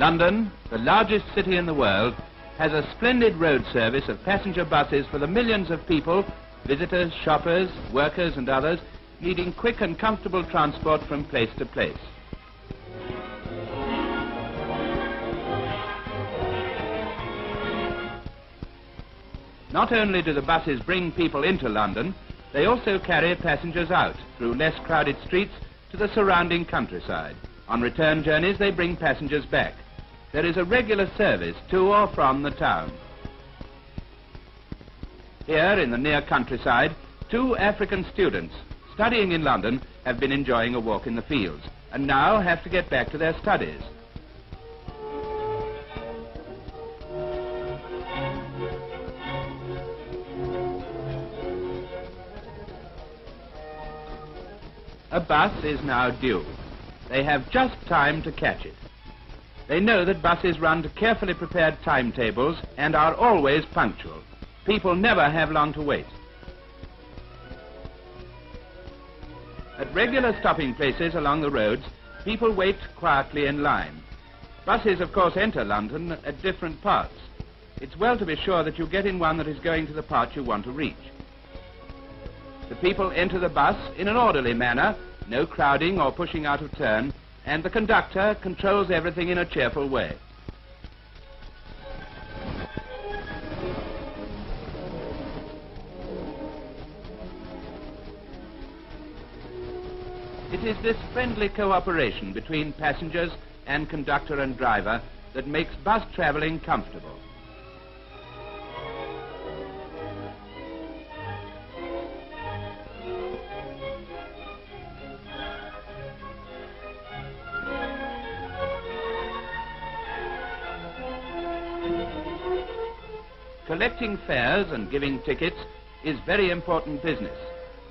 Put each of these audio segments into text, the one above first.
London, the largest city in the world, has a splendid road service of passenger buses for the millions of people, visitors, shoppers, workers and others, needing quick and comfortable transport from place to place. Not only do the buses bring people into London, they also carry passengers out through less crowded streets to the surrounding countryside. On return journeys, they bring passengers back. There is a regular service to or from the town. Here in the near countryside, two African students studying in London have been enjoying a walk in the fields and now have to get back to their studies. A bus is now due. They have just time to catch it. They know that buses run to carefully prepared timetables and are always punctual. People never have long to wait. At regular stopping places along the roads, people wait quietly in line. Buses, of course, enter London at different parts. It's well to be sure that you get in one that is going to the part you want to reach. The people enter the bus in an orderly manner, no crowding or pushing out of turn, and the conductor controls everything in a cheerful way. It is this friendly cooperation between passengers and conductor and driver that makes bus traveling comfortable. Collecting fares and giving tickets is very important business.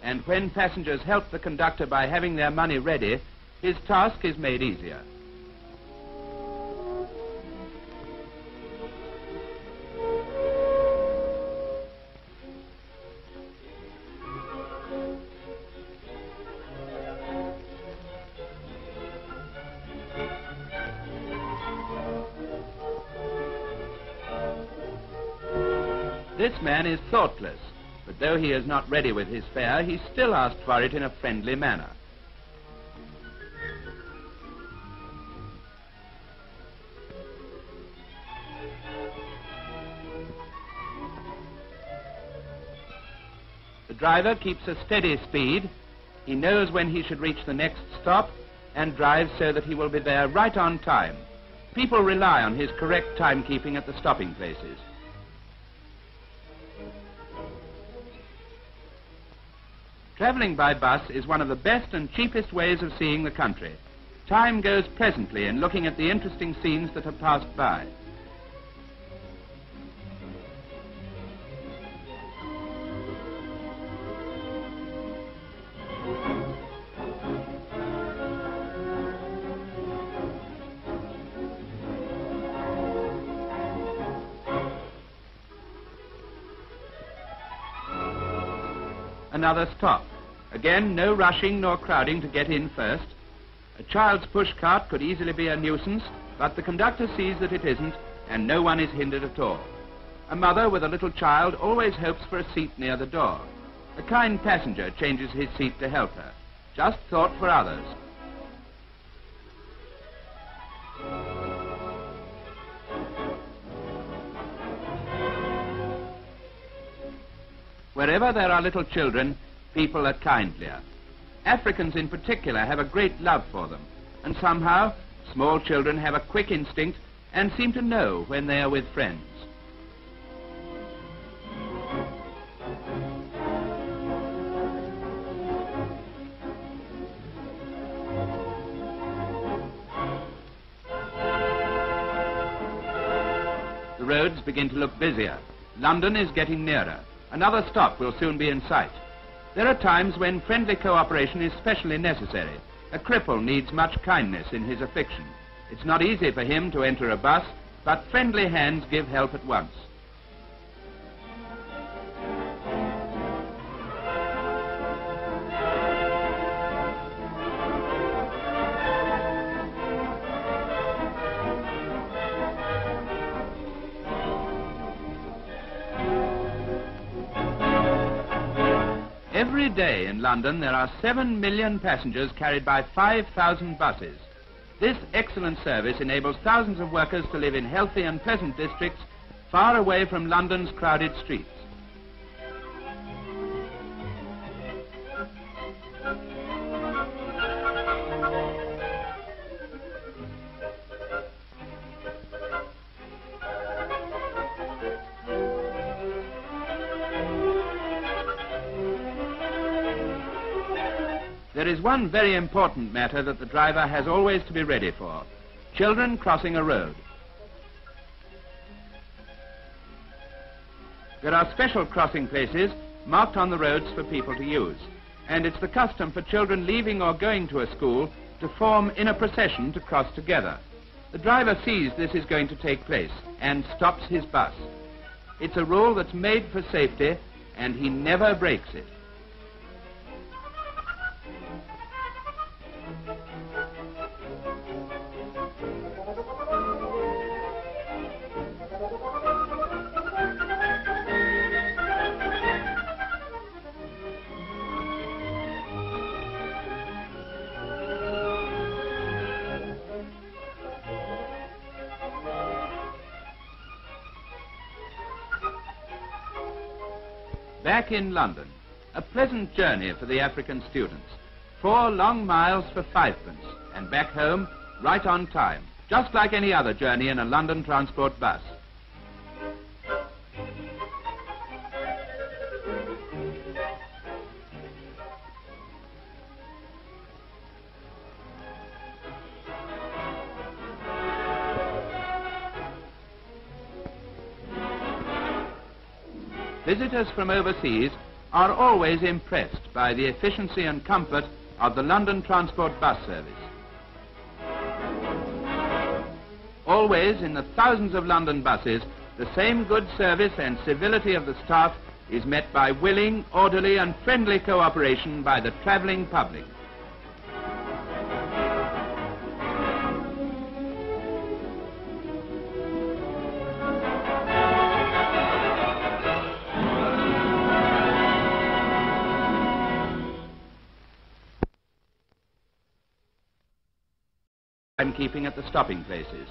And when passengers help the conductor by having their money ready, his task is made easier. Man is thoughtless, but though he is not ready with his fare, he still asked for it in a friendly manner. The driver keeps a steady speed. He knows when he should reach the next stop and drives so that he will be there right on time. People rely on his correct timekeeping at the stopping places. Travelling by bus is one of the best and cheapest ways of seeing the country. Time goes pleasantly in looking at the interesting scenes that have passed by. Another stop. Again, no rushing nor crowding to get in first. A child's push cart could easily be a nuisance, but the conductor sees that it isn't, and no one is hindered at all. A mother with a little child always hopes for a seat near the door. A kind passenger changes his seat to help her. Just thought for others. Wherever there are little children, people are kindlier. Africans in particular have a great love for them, and somehow small children have a quick instinct and seem to know when they are with friends. The roads begin to look busier. London is getting nearer. Another stop will soon be in sight. There are times when friendly cooperation is specially necessary. A cripple needs much kindness in his affliction. It's not easy for him to enter a bus, but friendly hands give help at once. Day in London there are 7 million passengers carried by 5,000 buses. This excellent service enables thousands of workers to live in healthy and pleasant districts far away from London's crowded streets. There is one very important matter that the driver has always to be ready for. Children crossing a road. There are special crossing places marked on the roads for people to use. And it's the custom for children leaving or going to a school to form in a procession to cross together. The driver sees this is going to take place and stops his bus. It's a rule that's made for safety and he never breaks it. Back in London, a pleasant journey for the African students. Four long miles for fivepence, and back home right on time, just like any other journey in a London transport bus. Visitors from overseas are always impressed by the efficiency and comfort of the London Transport Bus Service. Always in the thousands of London buses, the same good service and civility of the staff is met by willing, orderly and friendly cooperation by the travelling public. Keeping at the stopping places.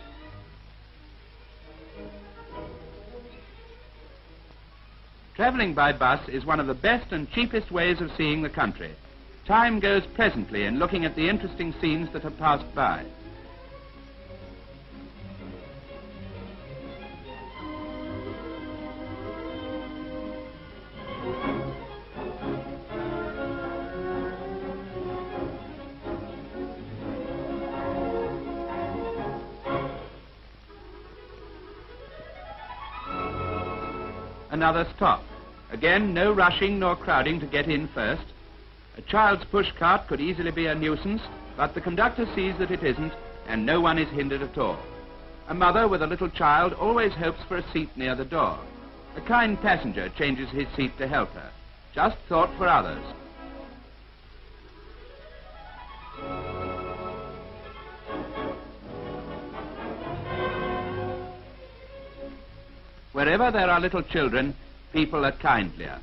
Travelling by bus is one of the best and cheapest ways of seeing the country. Time goes pleasantly in looking at the interesting scenes that have passed by. Another stop. Again, no rushing nor crowding to get in first. A child's push cart could easily be a nuisance, but the conductor sees that it isn't, and no one is hindered at all. A mother with a little child always hopes for a seat near the door. A kind passenger changes his seat to help her. Just thought for others. Wherever there are little children, people are kindlier.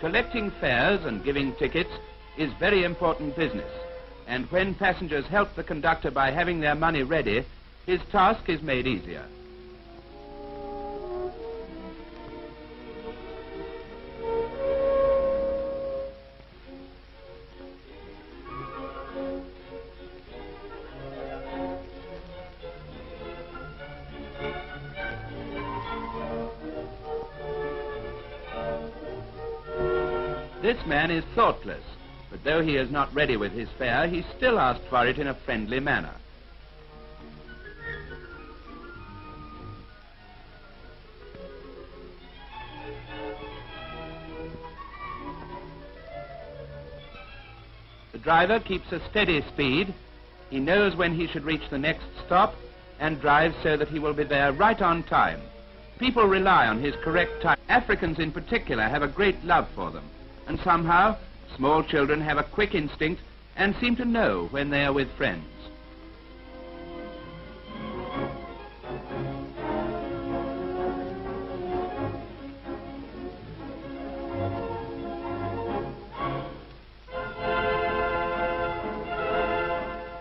Collecting fares and giving tickets is very important business. And when passengers help the conductor by having their money ready, his task is made easier. This man is thoughtless, but though he is not ready with his fare, he still asked for it in a friendly manner. The driver keeps a steady speed. He knows when he should reach the next stop and drives so that he will be there right on time. People rely on his correct time. Africans in particular have a great love for them and somehow small children have a quick instinct and seem to know when they are with friends.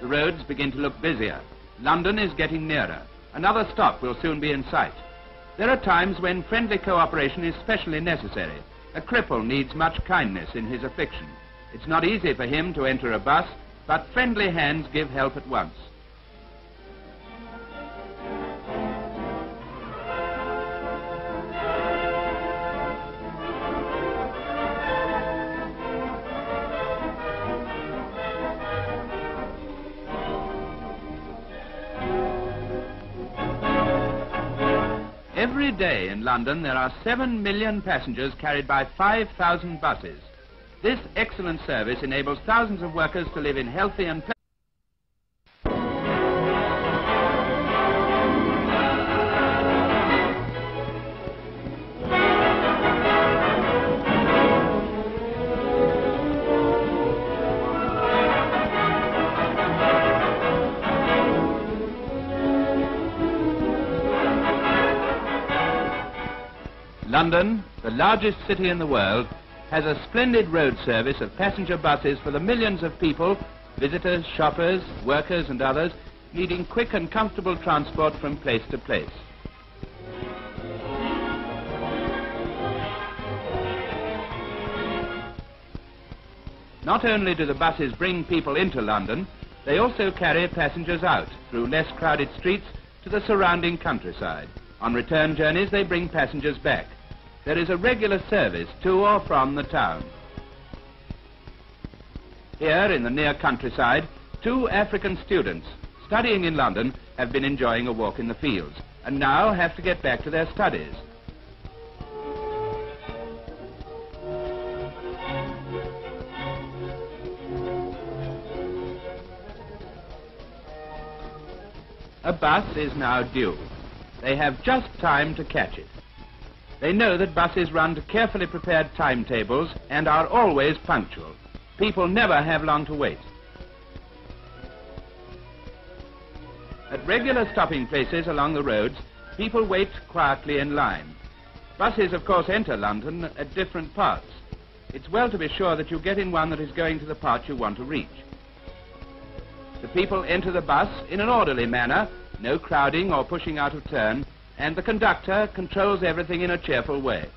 The roads begin to look busier. London is getting nearer. Another stop will soon be in sight. There are times when friendly cooperation is specially necessary. A cripple needs much kindness in his affliction. It's not easy for him to enter a bus, but friendly hands give help at once. Every day in London there are 7 million passengers carried by 5,000 buses. This excellent service enables thousands of workers to live in healthy and London, the largest city in the world, has a splendid road service of passenger buses for the millions of people, visitors, shoppers, workers and others, needing quick and comfortable transport from place to place. Not only do the buses bring people into London, they also carry passengers out through less crowded streets to the surrounding countryside. On return journeys, they bring passengers back there is a regular service to or from the town. Here in the near countryside, two African students studying in London have been enjoying a walk in the fields and now have to get back to their studies. A bus is now due. They have just time to catch it. They know that buses run to carefully prepared timetables and are always punctual. People never have long to wait. At regular stopping places along the roads, people wait quietly in line. Buses, of course, enter London at different parts. It's well to be sure that you get in one that is going to the part you want to reach. The people enter the bus in an orderly manner, no crowding or pushing out of turn, and the conductor controls everything in a cheerful way.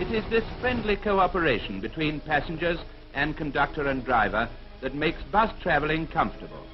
It is this friendly cooperation between passengers and conductor and driver that makes bus travelling comfortable.